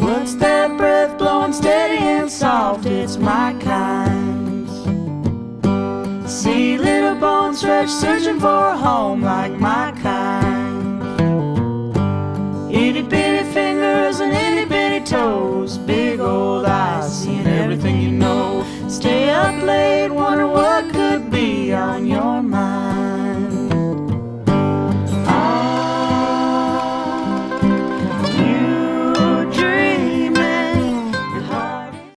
What's that breath blowing steady and soft? It's my kind. See little bones stretch, searching for a home like my kind. Bitty you know.